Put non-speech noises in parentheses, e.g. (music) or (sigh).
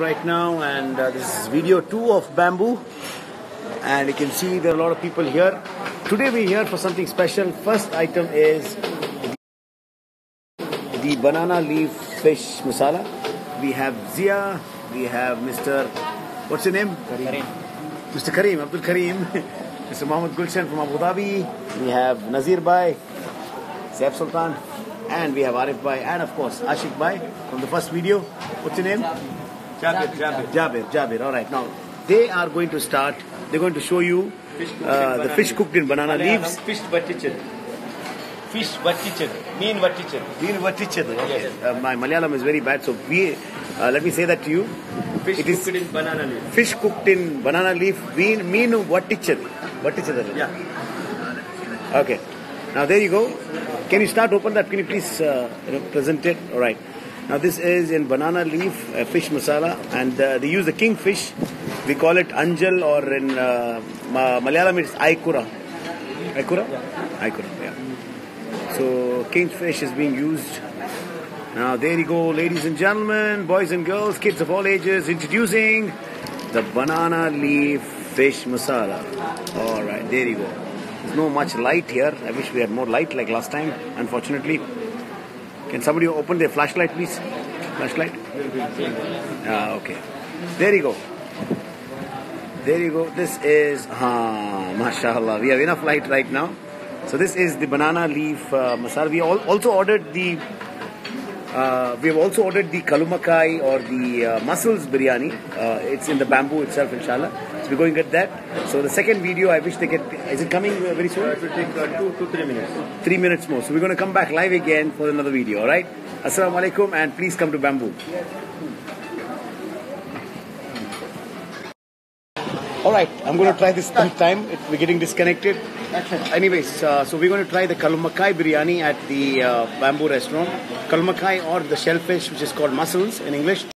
right now and uh, this is video 2 of bamboo. And you can see there are a lot of people here. Today we're here for something special. First item is the banana leaf fish masala. We have Zia we have Mr. what's your name? Kareem. Mr. Kareem Abdul Kareem. (laughs) Mr. Mohammed Gulshan from Abu Dhabi. We have Nazir Bhai Saif Sultan. And we have Arif Bhai and of course Ashik Bhai from the first video. What's your name Jabir, Jabir. Jabir, Jabir. All right. Now they are going to start. They're going to show you Fish uh, the fish cooked in banana leaves. Fish vattichad. Fish vattichad. Meen vattichadu. Okay. Yes. Uh, my Malayalam is very bad, so we uh, let me say that to you. Fish It is- cooked in banana leaf. Fish cooked in banana leaf. Bean meen vattichadu. Vattichadu. Yeah. Okay. Now there you go. Can you start open that? Can you please uh, present it? All right. Now this is in banana leaf uh, fish masala, and uh, they use the kingfish. We call it anjal, or in uh, Ma- Malayalam it's aikura. Aikura? Aikura. Yeah. So kingfish is being used. Now there you go, ladies and gentlemen, boys and girls, kids of all ages, introducing the banana leaf fish masala. All right, there you go. There's no much light here. I wish we had more light like last time. Unfortunately, can somebody open their flashlight, please? Flashlight. Ah, okay. There you go. There you go. This is, ah, mashallah. We have enough light right now. So this is the banana leaf uh, masala. We al- also ordered the uh, we have also ordered the kalumakai or the uh, mussels biryani. Uh, it's in the bamboo itself, inshallah. So we're going to get that. So the second video, I wish they get. Is it coming uh, very soon? It will take uh, two to three minutes. Three minutes more. So we're going to come back live again for another video. All right. Assalamu alaikum, and please come to bamboo. All right, I'm going to try this third time. It, we're getting disconnected. Anyways, uh, so we're going to try the kalumakai biryani at the uh, bamboo restaurant. Kalumakai or the shellfish, which is called mussels in English.